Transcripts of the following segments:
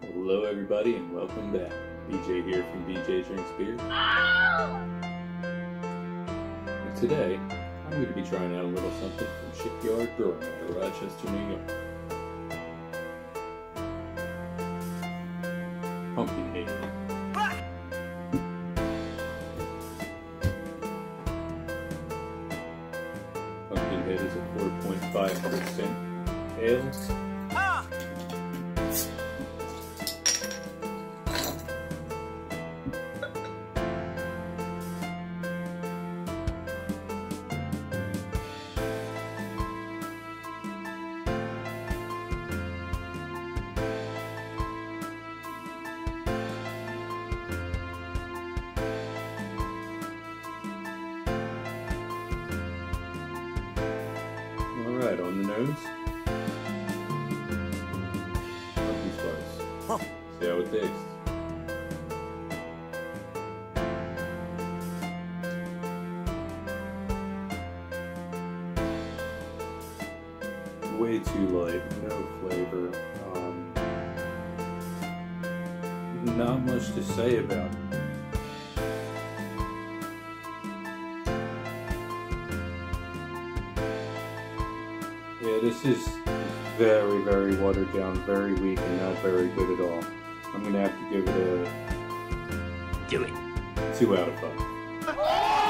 Hello, everybody, and welcome back. BJ here from BJ Drinks Beer. And today, I'm going to be trying out a little something from Shipyard Brewing of Rochester, New York. Pumpkinhead. Pumpkinhead is a 4.5% ale. Alright, on the nose. Pumpkin spice. See how it tastes. Way too light, no flavor. Um, not much to say about it. Yeah, this is very, very watered down, very weak, and not very good at all. I'm gonna have to give it a Do it. two out of five.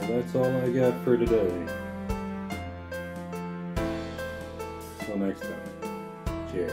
Well, that's all I got for today. Till next time. Cheers.